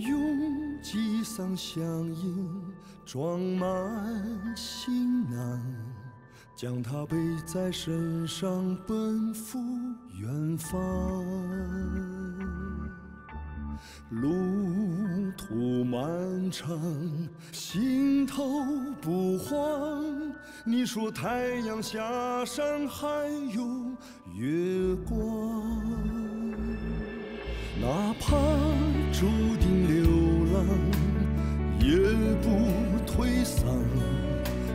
用吉桑相印装满行囊，将它背在身上，奔赴远方。路途漫长，心头不慌。你说太阳下山还有月光，哪怕注定，不退散。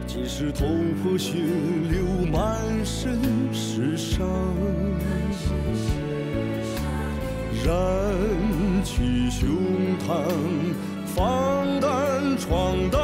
即使头破血流，满身是伤。燃起胸膛，放胆闯荡，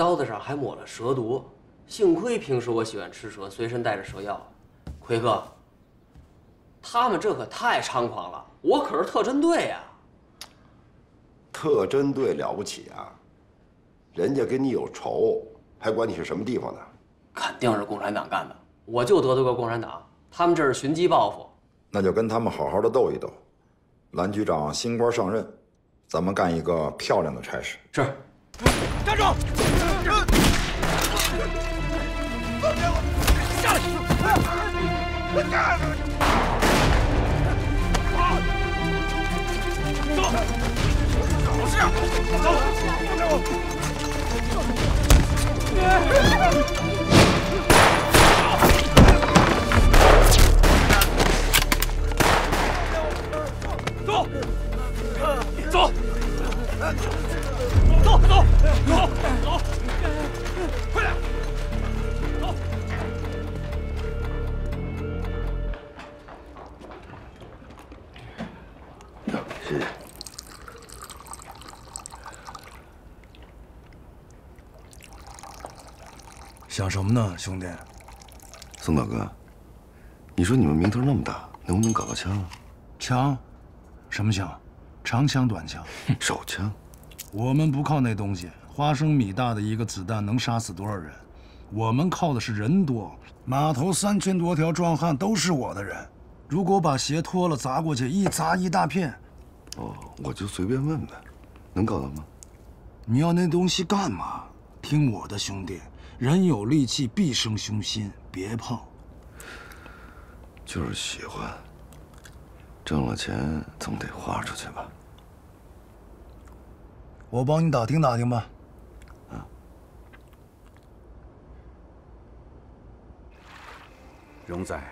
刀子上还抹了蛇毒，幸亏平时我喜欢吃蛇，随身带着蛇药。奎哥，他们这可太猖狂了，我可是特侦队呀！特侦队了不起啊！人家跟你有仇，还管你是什么地方的？肯定是共产党干的，我就得罪过共产党，他们这是寻机报复。那就跟他们好好的斗一斗。蓝局长新官上任，咱们干一个漂亮的差事。是，站住！下来！走！老实点！走！放开我！走！走！走！走走走，快点！走！谢谢。想什么呢，兄弟？宋大哥，你说你们名头那么大，能不能搞个枪啊？枪？什么枪？长枪、短枪？手枪？我们不靠那东西，花生米大的一个子弹能杀死多少人？我们靠的是人多。码头三千多条壮汉都是我的人，如果把鞋脱了砸过去，一砸一大片。哦，我就随便问问，能搞到吗？你要那东西干嘛？听我的，兄弟，人有力气必生凶心，别碰。就是喜欢，挣了钱总得花出去吧。我帮你打听打听吧。荣仔啊，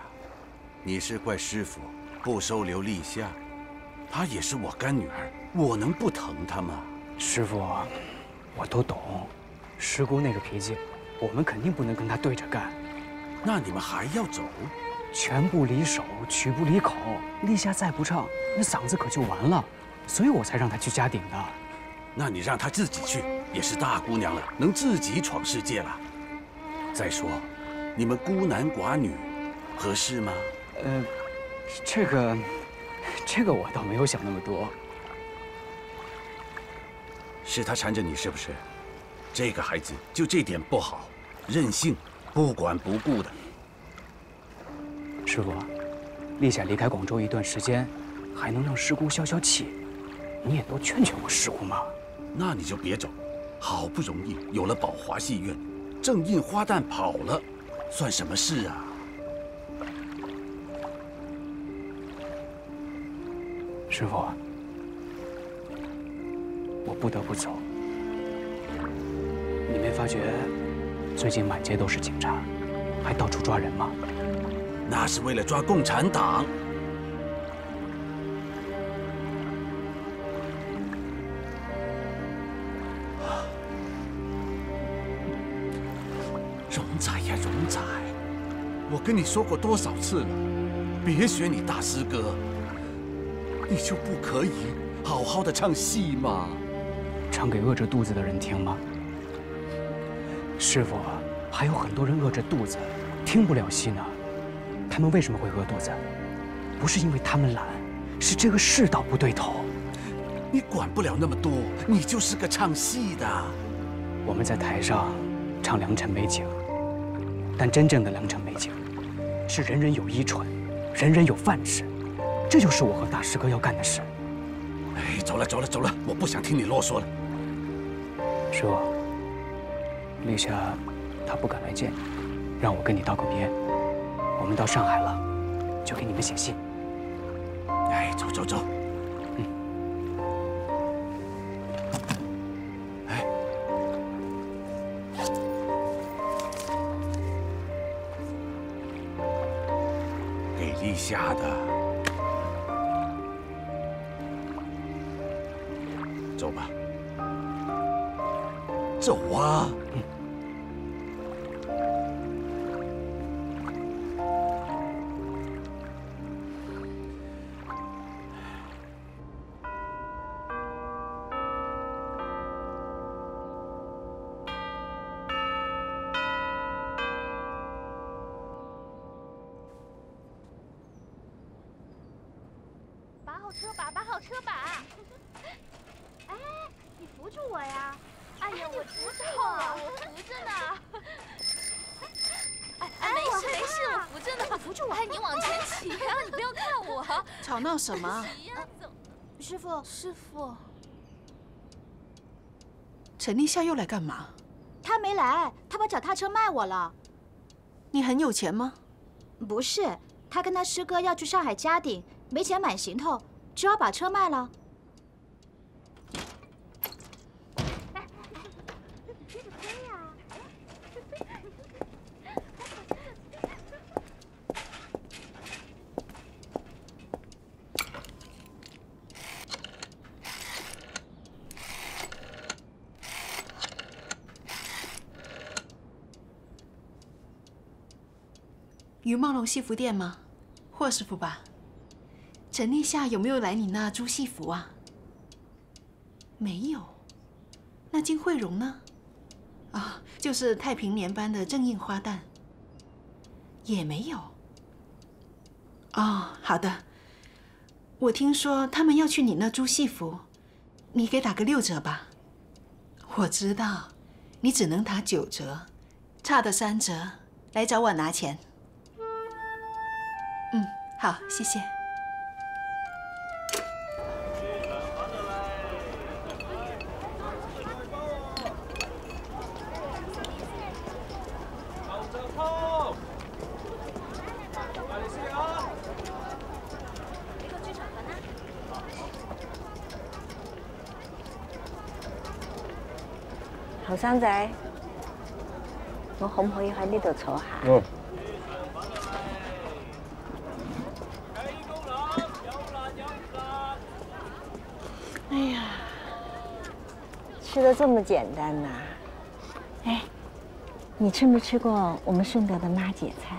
你是怪师傅不收留立夏，她也是我干女儿，我能不疼她吗？师傅，我都懂，师姑那个脾气，我们肯定不能跟她对着干。那你们还要走？拳不离手，曲不离口，立夏再不唱，那嗓子可就完了。所以我才让她去加顶的。那你让她自己去，也是大姑娘了，能自己闯世界了。再说，你们孤男寡女，合适吗？呃，这个这个我倒没有想那么多。是他缠着你是不是？这个孩子就这点不好，任性，不管不顾的。师傅，立夏离开广州一段时间，还能让师姑消消气，你也多劝劝我师姑嘛。那你就别走，好不容易有了宝华戏院，正印花旦跑了，算什么事啊？师傅，我不得不走。你没发觉最近满街都是警察，还到处抓人吗？那是为了抓共产党。我跟你说过多少次了，别学你大师哥，你就不可以好好的唱戏吗？唱给饿着肚子的人听吗？师傅，还有很多人饿着肚子，听不了戏呢。他们为什么会饿肚子？不是因为他们懒，是这个世道不对头。你管不了那么多，你就是个唱戏的。我们在台上唱良辰美景，但真正的良辰美景，是人人有衣穿，人人有饭吃。这就是我和大师哥要干的事。哎，走了走了走了，我不想听你啰嗦了。师傅，立夏他不敢来见你，让我跟你道个别。我们到上海了，就给你们写信。哎，走走走。假的。走吧。走啊！什么？师傅，师傅，陈立夏又来干嘛？他没来，他把脚踏车卖我了。你很有钱吗？不是，他跟他师哥要去上海嘉鼎，没钱买行头，只好把车卖了。于茂龙戏服店吗？霍师傅吧。陈立夏有没有来你那租戏服啊？没有。那金惠荣呢？啊，就是太平年班的正印花旦。也没有。哦，好的。我听说他们要去你那租戏服，你给打个六折吧。我知道，你只能打九折，差的三折，来找我拿钱。嗯，好，谢谢。後生仔，我可唔可以喺呢度坐下？嗯。吃的这么简单呐、哎，你吃没吃过我们顺德的妈姐菜？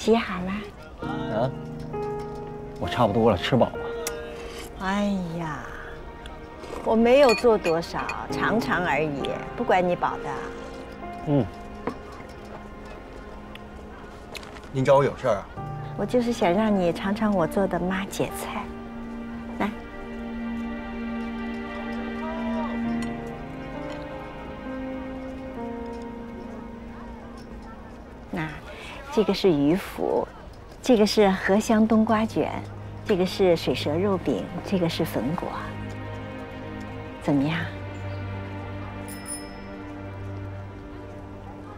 洗好了？啊，我差不多了，吃饱了。哎呀，我没有做多少，尝尝而已，不管你饱的。嗯。您找我有事儿啊？我就是想让你尝尝我做的妈姐菜，这个是鱼腐，这个是荷香冬瓜卷，这个是水蛇肉饼，这个是粉果。怎么样？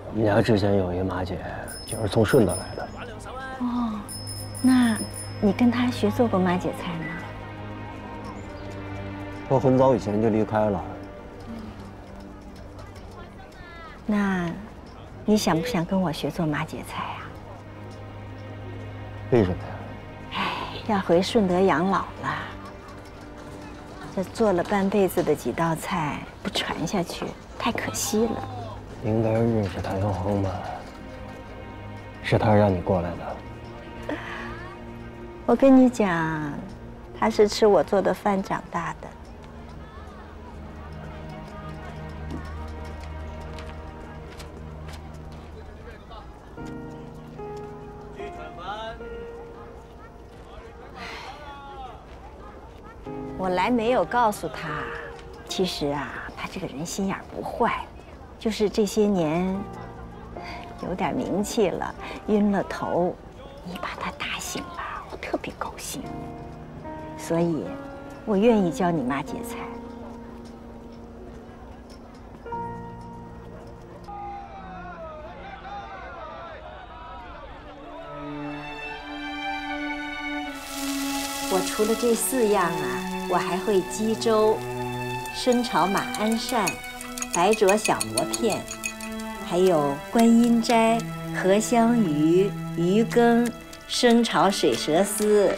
我们家之前有一个马姐，就是从顺德来的。哦，那你跟她学做过马姐菜吗？我很早以前就离开了。那，你想不想跟我学做马姐菜啊？为什么呀？哎，要回顺德养老了，这做了半辈子的几道菜不传下去，太可惜了。应该认识谭耀亨吧？是他让你过来的。我跟你讲，他是吃我做的饭长大的。我来没有告诉他，其实啊，他这个人心眼不坏，就是这些年有点名气了，晕了头。你把他打醒了，我特别高兴。所以，我愿意教你妈解菜。我除了这四样啊，我还会鸡粥、生炒马鞍鳝、白灼小馍片，还有观音斋、荷香鱼、鱼羹、生炒水蛇丝。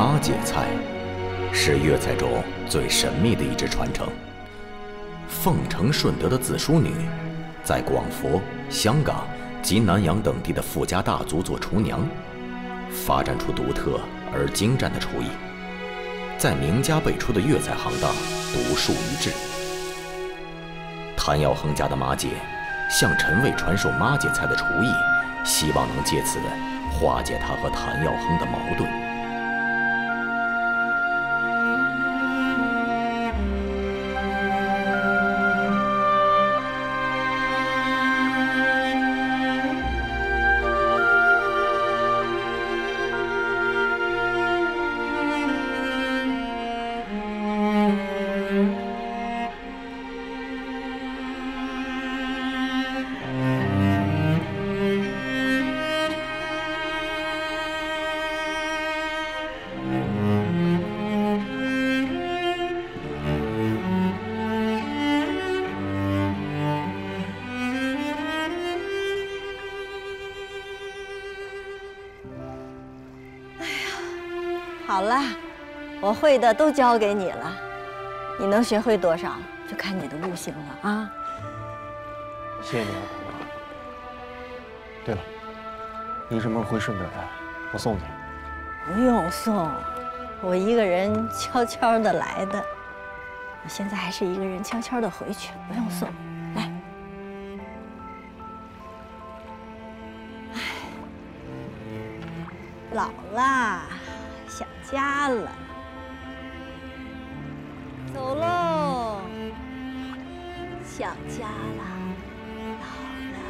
妈姐菜是粤菜中最神秘的一支传承。凤城顺德的子淑女，在广佛、香港及南洋等地的富家大族做厨娘，发展出独特而精湛的厨艺，在名家辈出的粤菜行当独树一帜。谭耀亨家的马姐向陈卫传授妈姐菜的厨艺，希望能借此化解他和谭耀亨的矛盾。会的都教给你了，你能学会多少，就看你的悟性了啊！谢谢你啊，婆婆。对了，你什么时候回顺德呀？我送你。不用送，我一个人悄悄的来的。我现在还是一个人悄悄的回去，不用送。来，哎，老了。想家了，走喽！想家了。老了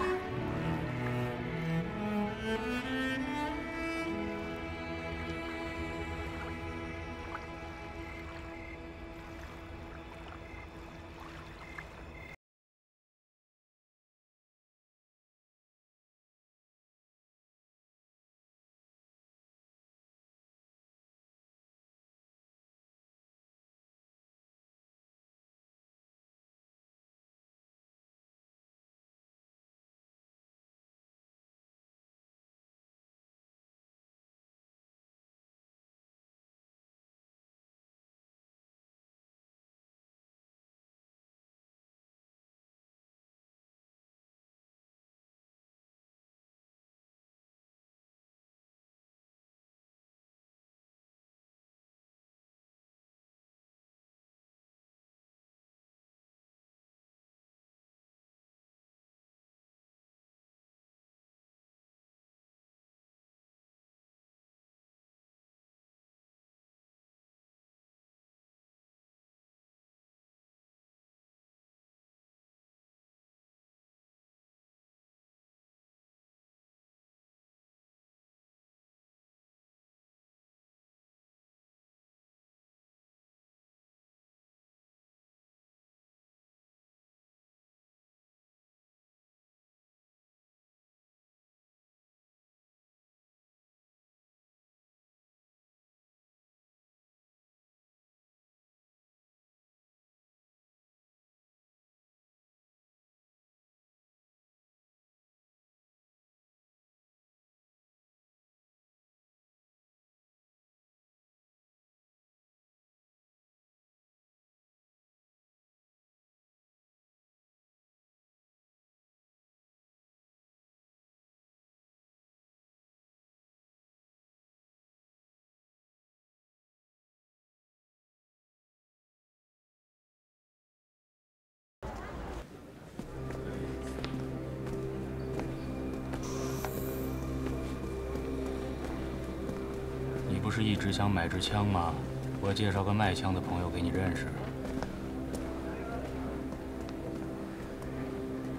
不是一直想买支枪吗？我介绍个卖枪的朋友给你认识。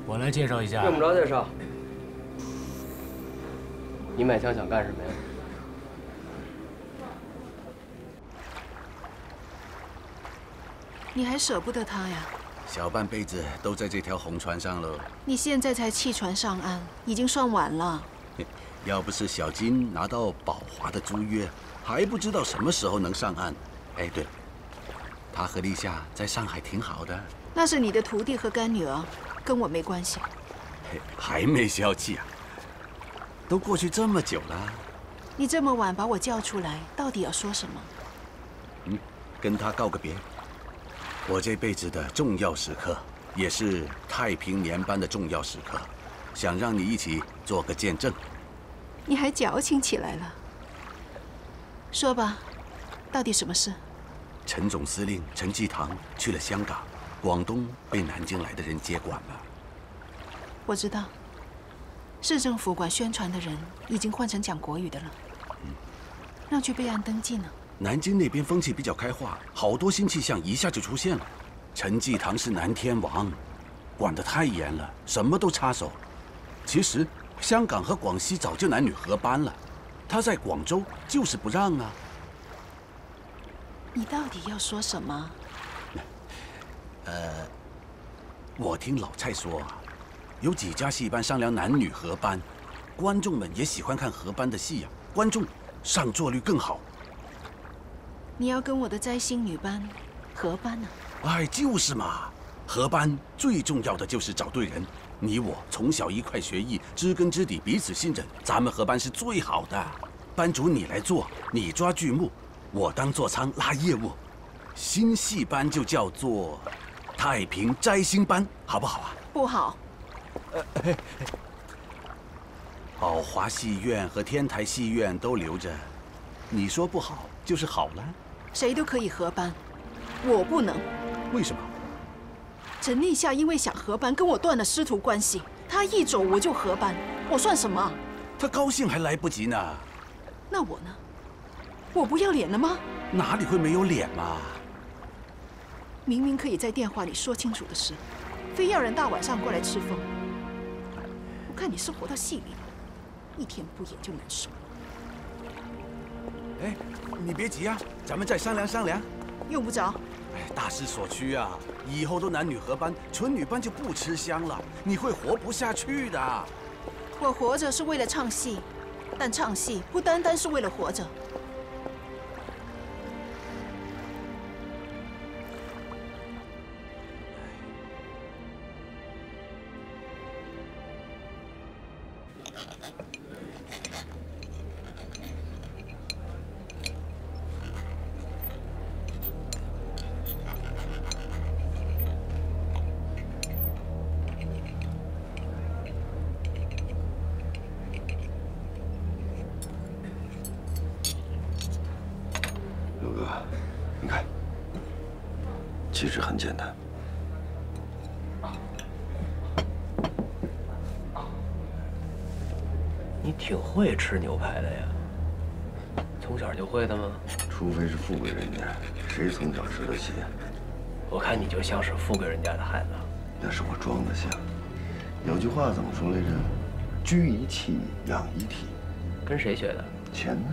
我来介绍一下。用不着介绍。你买枪想干什么呀？你还舍不得他呀？小半辈子都在这条红船上了。你现在才弃船上岸，已经算晚了。要不是小金拿到宝华的租约，还不知道什么时候能上岸。哎，对了，他和立夏在上海挺好的。那是你的徒弟和干女儿，跟我没关系。还没消气啊？都过去这么久了。你这么晚把我叫出来，到底要说什么？嗯，跟他告个别。我这辈子的重要时刻，也是太平年班的重要时刻，想让你一起做个见证。你还矫情起来了。说吧，到底什么事？陈总司令陈济棠去了香港，广东被南京来的人接管了。我知道，市政府管宣传的人已经换成讲国语的了。嗯，让去备案登记呢。南京那边风气比较开化，好多新气象一下就出现了。陈济棠是南天王，管得太严了，什么都插手。其实。香港和广西早就男女合班了，他在广州就是不让啊。你到底要说什么？呃，我听老蔡说啊，有几家戏班商量男女合班，观众们也喜欢看合班的戏呀，观众上座率更好。你要跟我的摘星女班合班呢？哎，就是嘛，合班最重要的就是找对人。你我从小一块学艺，知根知底，彼此信任，咱们合班是最好的。班主你来做，你抓剧目，我当座舱拉业务。新戏班就叫做太平摘星班，好不好啊？不好。宝华戏院和天台戏院都留着，你说不好就是好了。谁都可以合班，我不能。为什么？陈立夏因为想合班，跟我断了师徒关系。他一走我就合班，我算什么？他高兴还来不及呢。那我呢？我不要脸了吗？哪里会没有脸嘛？明明可以在电话里说清楚的事，非要人大晚上过来吃风。我看你是活到戏里，一天不演就难受。哎，你别急啊，咱们再商量商量。用不着。哎，大势所趋啊！以后都男女合班，纯女班就不吃香了，你会活不下去的。我活着是为了唱戏，但唱戏不单单是为了活着。会吃牛排的呀？从小就会的吗？除非是富贵人家，谁从小吃得起？我看你就像是富贵人家的孩子。那是我装的像。有句话怎么说来着？居一气，养一体。跟谁学的？钱呢？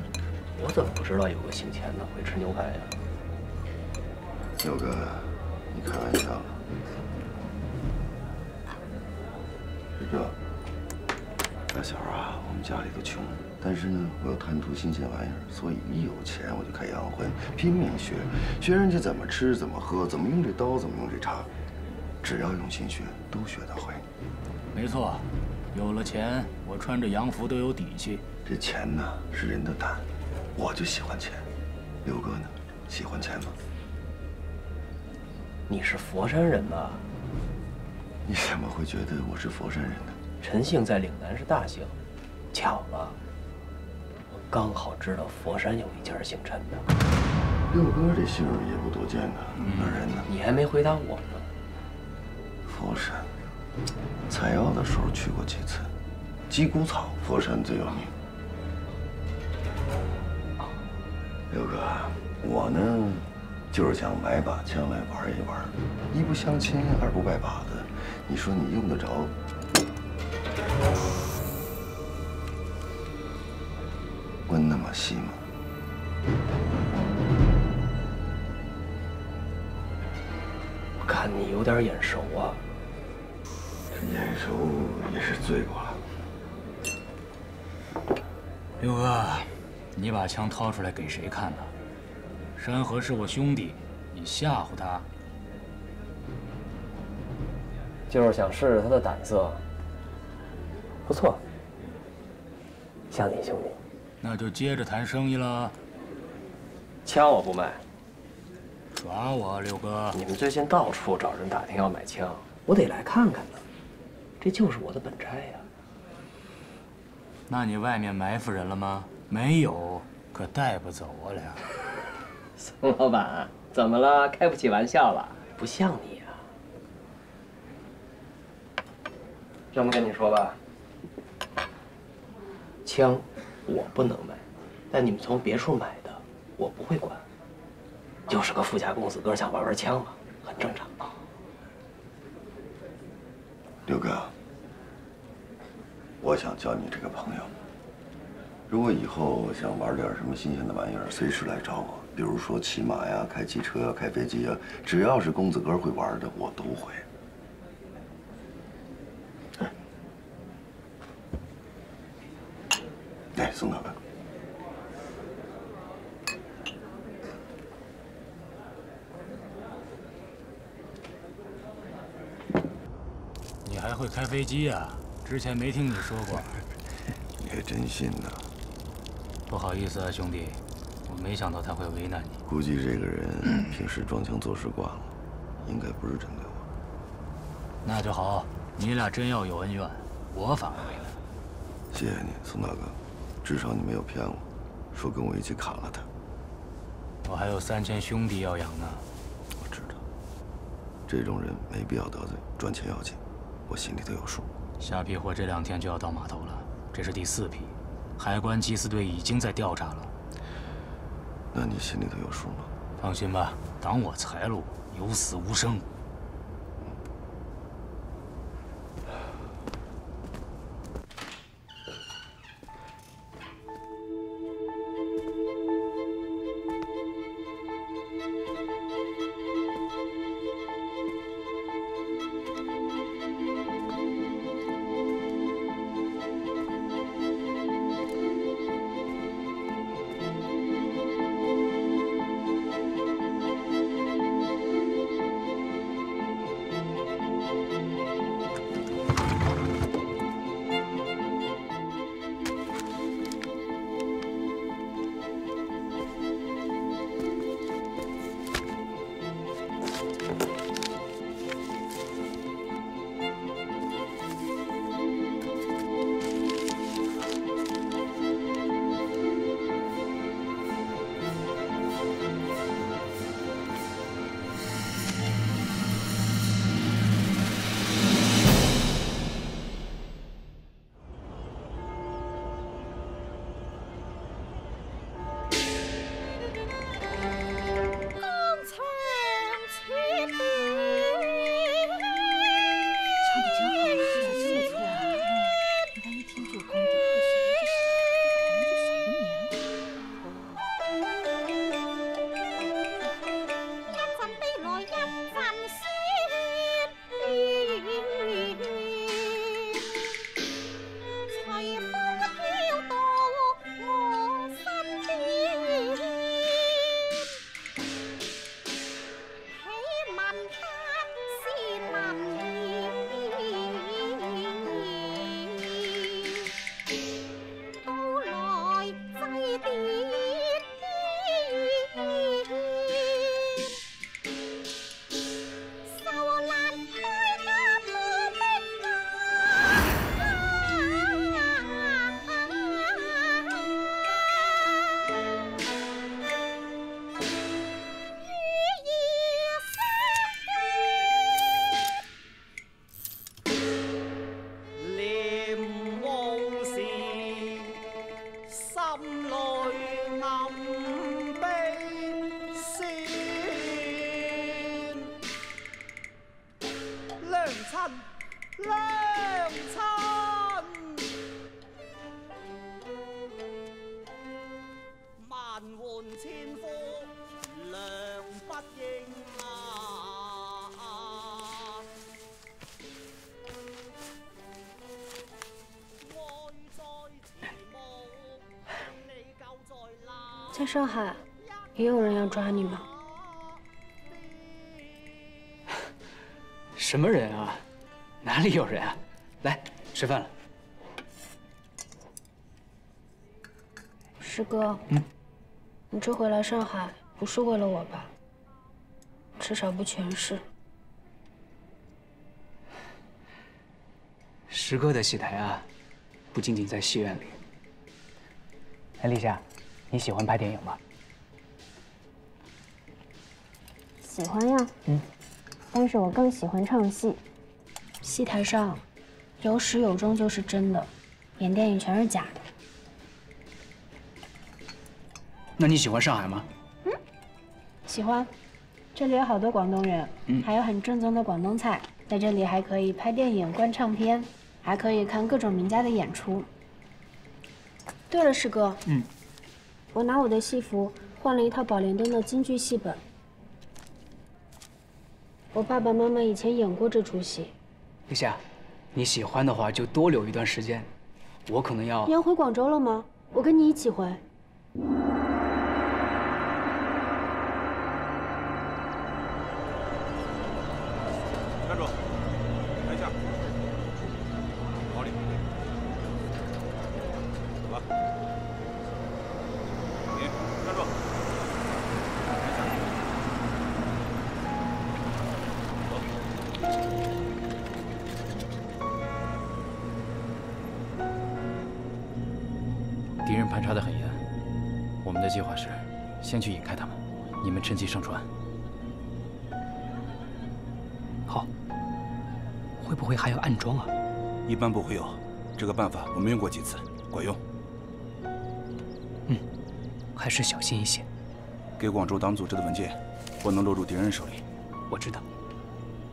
我怎么不知道有个姓钱的会吃牛排呀？有个。你开玩笑了，大小啊，我们家里头穷，但是呢，我又贪图新鲜玩意儿，所以一有钱我就开洋荤，拼命学，学人家怎么吃、怎么喝、怎么用这刀、怎么用这叉，只要用心学，都学得会。没错，有了钱，我穿着洋服都有底气。这钱呢，是人的胆，我就喜欢钱。刘哥呢，喜欢钱吗？你是佛山人吧？你怎么会觉得我是佛山人呢？陈姓在岭南是大姓，巧了，我刚好知道佛山有一家姓陈的。六哥这姓也不多见的，那人呢？你还没回答我呢。佛山，采药的时候去过几次，鸡骨草，佛山最有名。六哥，我呢，就是想买把枪来玩一玩，一不相亲，二不拜把子。你说你用得着？问那么细吗？我看你有点眼熟啊。眼熟也是罪过了。六哥，你把枪掏出来给谁看呢？山河是我兄弟，你吓唬他？就是想试试他的胆色。不错，像你兄弟。那就接着谈生意了。枪我不卖。耍我，六哥！你们最近到处找人打听要买枪，我得来看看呢。这就是我的本差呀。那你外面埋伏人了吗？没有，可带不走我俩。宋老板，怎么了？开不起玩笑了？不像你啊。这么跟你说吧，枪我不能买，但你们从别处买的，我不会管。就是个富家公子哥想玩玩枪嘛，很正常。刘哥，我想交你这个朋友。如果以后想玩点什么新鲜的玩意儿，随时来找我。比如说骑马呀、开汽车呀、开飞机呀，只要是公子哥会玩的，我都会。哎，宋大哥，你还会开飞机呀？之前没听你说过。你还真信呢？不好意思啊，兄弟，我没想到他会为难你。估计这个人平时装腔作势惯了，应该不是针对我。那就好，你俩真要有恩怨，我反而为难。谢谢你，宋大哥，至少你没有骗我，说跟我一起砍了他。我还有三千兄弟要养呢。我知道，这种人没必要得罪，赚钱要紧，我心里头有数。下批货这两天就要到码头了，这是第四批，海关缉私队已经在调查了。那你心里头有数吗？放心吧，挡我财路，有死无生。上海，也有人要抓你吗？什么人啊？哪里有人啊？来，吃饭了。师哥，嗯，你这回来上海不是为了我吧？至少不全是。师哥的戏台啊，不仅仅在戏院里。哎，立夏，你喜欢拍电影吗？喜欢呀，嗯，但是我更喜欢唱戏。戏台上有始有终就是真的，演电影全是假的。那你喜欢上海吗？嗯喜欢，这里有好多广东人，嗯还有很正宗的广东菜，在这里还可以拍电影、观唱片，还可以看各种名家的演出。对了，师哥，嗯，我拿我的戏服换了一套宝莲灯的京剧戏本。我爸爸妈妈以前演过这出戏。立夏，你喜欢的话就多留一段时间，我可能要你要回广州了吗？我跟你一起回。上船。好，会不会还要暗装啊？一般不会有，这个办法我们用过几次，管用。嗯还是小心一些。给广州党组织的文件不能落入敌人手里。我知道，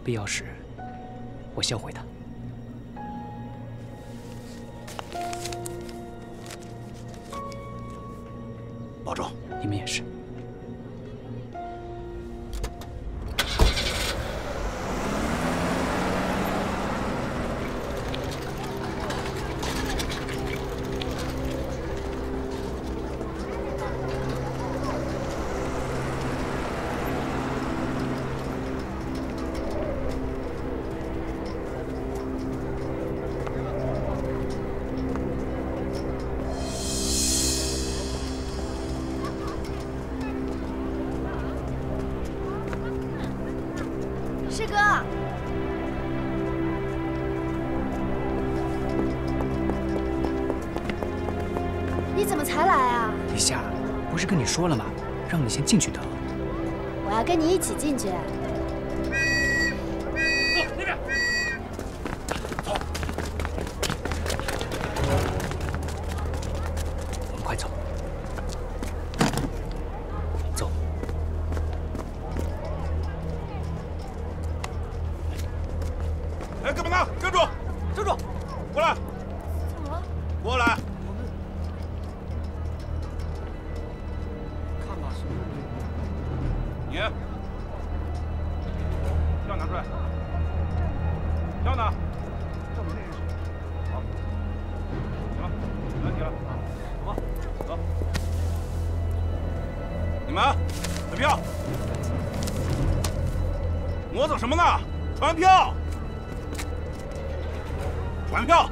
必要时我销毁它。保重，你们也是。说了吗？让你先进去等。我要跟你一起进去。票呢？这没人手。好，行了，没问题了，走吧，走。你们传票，磨蹭什么呢？传票，传票。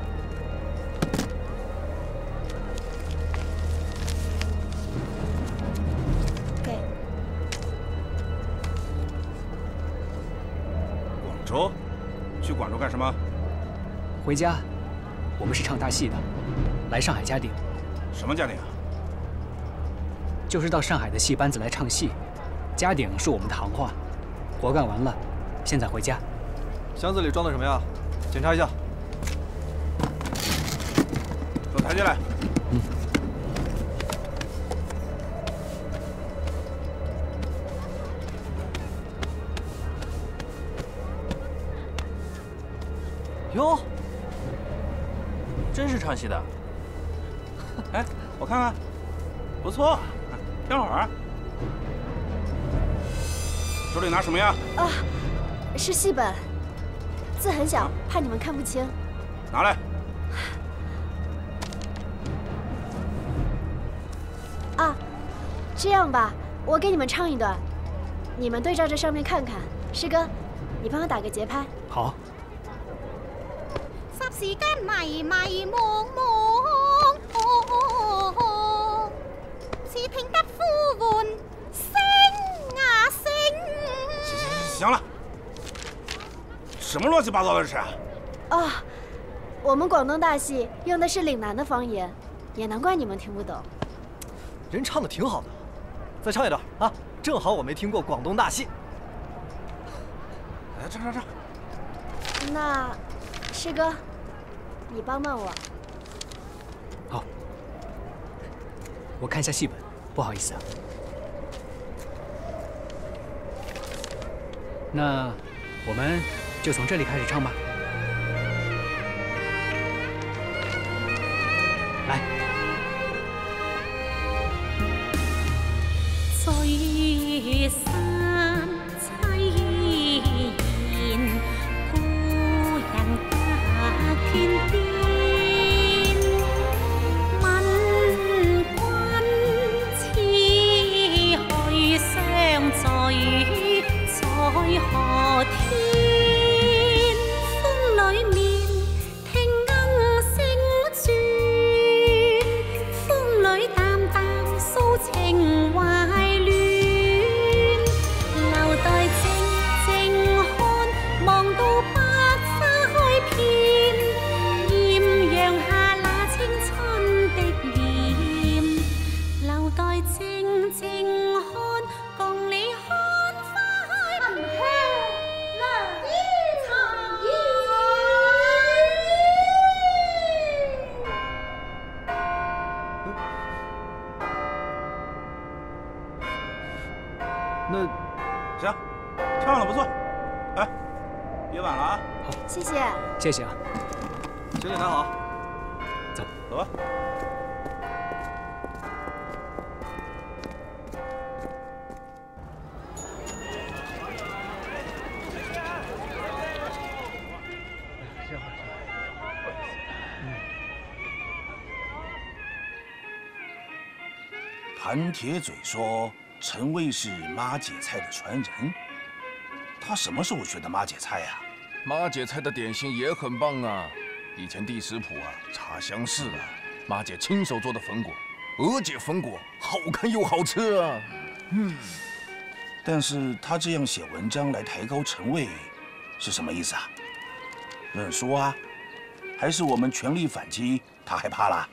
回家，我们是唱大戏的，来上海嘉定，什么嘉定啊？就是到上海的戏班子来唱戏。嘉定是我们的行话，活干完了，现在回家。箱子里装的什么呀？检查一下。走抬进来。唱戏的。哎，我看看，不错，挺好玩。手里拿什么呀？啊，是戏本，字很小，怕你们看不清。拿来。啊，这样吧，我给你们唱一段，你们对照这上面看看。师哥，你帮我打个节拍。好。霎時間迷迷蒙蒙，似聽得呼喚聲啊聲。行了，什么乱七八糟的事啊？啊，我们广东大戏用的是岭南的方言，也难怪你们听不懂。人唱的挺好的，再唱一段啊！正好我没听过广东大戏。来，唱唱唱。那，师哥，你帮帮我。好，我看一下戏本，不好意思啊。那我们就从这里开始唱吧。铁嘴说陈卫是妈姐菜的传人，他什么时候学的妈姐菜呀、妈姐菜的点心也很棒啊！以前第食谱啊，茶香式啊，妈姐亲手做的粉果，娥姐粉果好看又好吃啊。嗯，但是他这样写文章来抬高陈卫，是什么意思啊？认输啊？还是我们全力反击，他害怕了？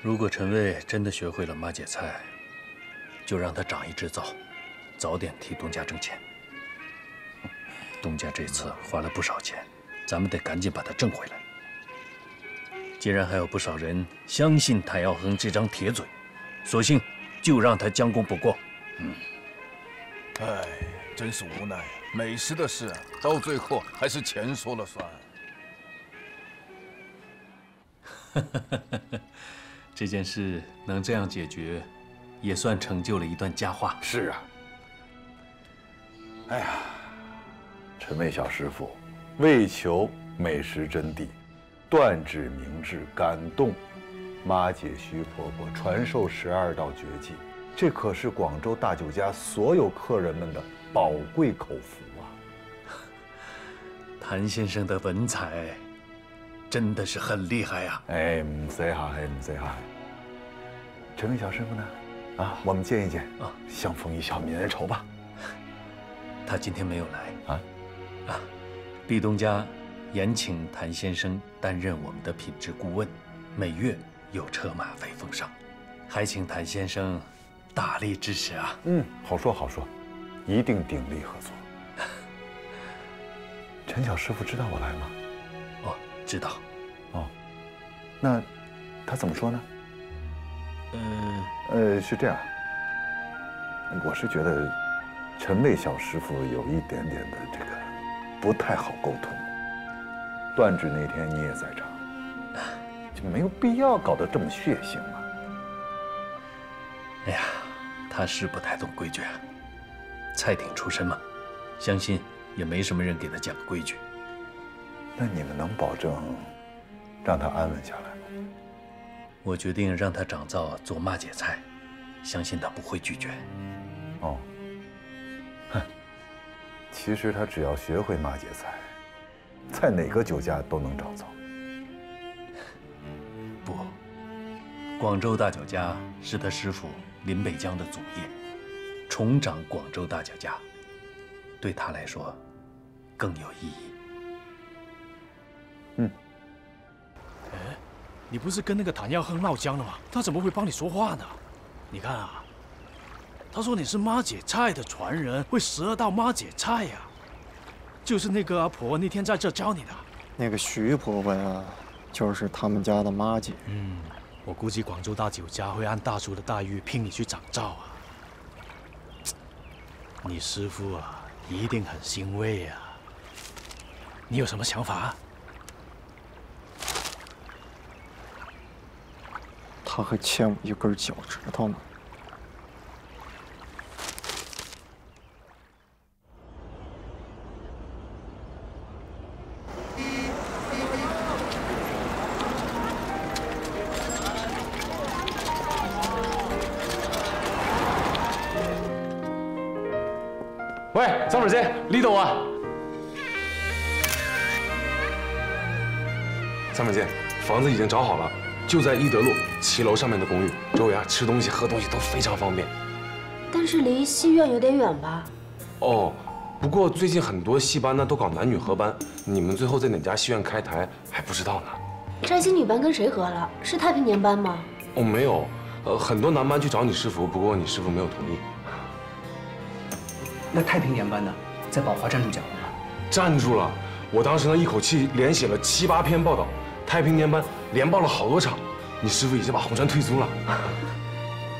如果陈卫真的学会了妈姐菜，就让他长一只灶，早点替东家挣钱。东家这次花了不少钱，咱们得赶紧把它挣回来。既然还有不少人相信谭耀恒这张铁嘴，索性就让他将功补过。嗯，哎，真是无奈啊！美食的事啊，到最后还是钱说了算。这件事能这样解决，也算成就了一段佳话。是啊。哎呀，陈卫小师傅为求美食真谛，断指明志，感动妈姐徐婆婆，传授十二道绝技，这可是广州大酒家所有客人们的宝贵口福啊！谭先生的文采真的是很厉害呀、哎，唔使客气，唔使客气。陈卫小师傅呢？啊，我们见一见啊，相逢一笑泯恩仇吧。他今天没有来啊啊！毕东家延请谭先生担任我们的品质顾问，每月有车马费奉上，还请谭先生大力支持啊！嗯，好说好说，一定鼎力合作。陈小师傅知道我来吗？哦，知道。哦，那他怎么说呢？嗯，呃，是这样，我是觉得陈卫小师傅有一点点的这个不太好沟通，断指那天你也在场，就没有必要搞得这么血腥嘛。哎呀，他是不太懂规矩啊，菜顶出身嘛，相信也没什么人给他讲规矩。那你们能保证让他安稳下来吗？我决定让他掌灶做妈姐菜，相信他不会拒绝。哦，哼，其实他只要学会妈姐菜，在哪个酒家都能找灶。不，广州大酒家是他师傅林北江的祖业，重掌广州大酒家，对他来说更有意义。你不是跟那个谭耀亨闹僵了吗？他怎么会帮你说话呢？你看啊，他说你是妈姐菜的传人，会十二道妈姐菜呀、就是那个阿婆那天在这教你的。那个徐婆婆呀，就是他们家的妈姐。嗯，我估计广州大酒家会按大叔的待遇聘你去掌灶啊。你师傅啊，一定很欣慰啊。你有什么想法？他还欠我一根脚趾头呢。喂，张主任，呢度啊！张文健，房子已经找好了，就在一德路骑楼上面的公寓，周围啊吃东西、喝东西都非常方便。但是离戏院有点远吧？哦，不过最近很多戏班呢都搞男女合班，你们最后在哪家戏院开台还不知道呢。摘星女班跟谁合了？是太平年班吗？哦，没有，呃，很多男班去找你师傅，不过你师傅没有同意。那太平年班呢？在宝华站住脚了吗？站住了！我当时呢一口气连写了七八篇报道，太平年班连报了好多场，你师傅已经把红山退租了。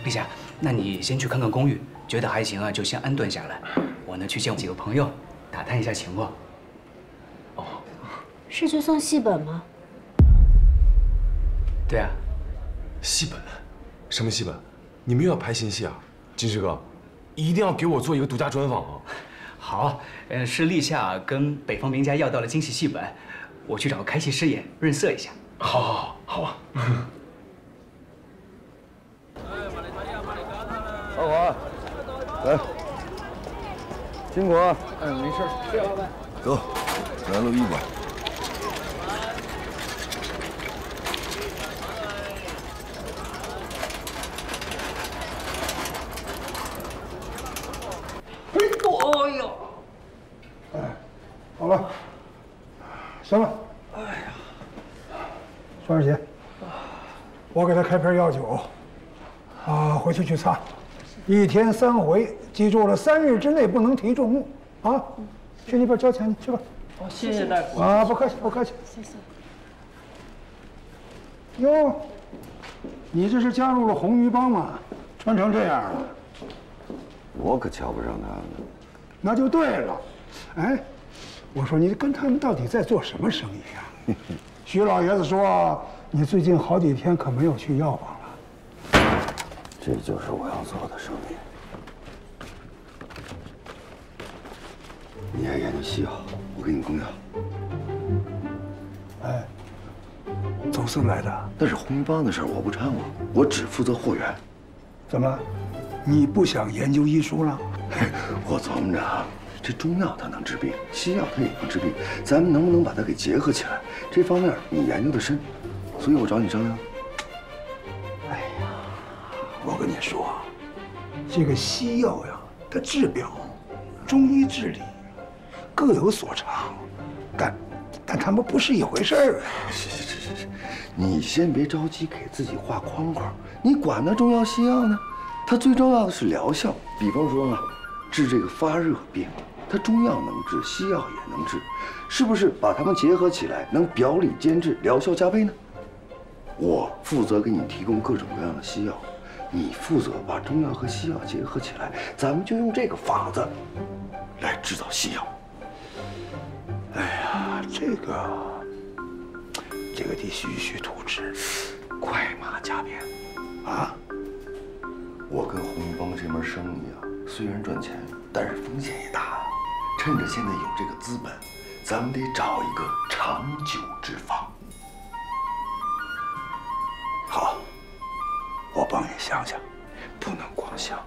立夏，那你先去看看公寓，觉得还行啊，就先安顿下来。我呢去见几个朋友，打探一下情况。哦是去送戏本吗？对啊，戏本，什么戏本？你们又要拍新戏啊？金师哥，一定要给我做一个独家专访啊！好，呃，是立夏跟北方名家要到了京戏戏本，我去找个开戏师爷润色一下。好，好，好，好啊！老华，来，金国，嗯，没事。谢老板。走，来录一馆。哎呦！好了，行了。哎呀，双儿姐，我给他开瓶药酒，啊，回去去擦，一天三回，记住了，三日之内不能提重物啊。去那边交钱去，吧。哦，谢谢大夫。啊，不客气，不客气。谢谢。哟，你这是加入了红鱼帮吗？穿成这样了。我可瞧不上他呢。那就对了，哎，我说你跟他们到底在做什么生意呀、徐老爷子说你最近好几天可没有去药房了。这就是我要做的生意。你爱研究西药，我给你供药。哎，走私来的？那是红鱼帮的事，我不掺和，我只负责货源。怎么，你不想研究医书了？我琢磨着啊，这中药它能治病，西药它也能治病，咱们能不能把它给结合起来？这方面你研究的深，所以我找你商量。哎呀我跟你说，这个西药呀，它治表，中医治理，各有所长，但但他们不是一回事儿啊。是是是是是，你先别着急给自己画框框，你管那中药西药呢？它最重要的是疗效。比方说啊，治这个发热病，它中药能治，西药也能治，是不是把它们结合起来，能表里兼治，疗效加倍呢？我负责给你提供各种各样的西药，你负责把中药和西药结合起来，咱们就用这个法子来制造西药。哎呀，这个这个得徐徐图之，快马加鞭，啊！我跟红帮这门生意啊，虽然赚钱，但是风险也大。趁着现在有这个资本，咱们得找一个长久之方。好，我帮你想想，不能光想。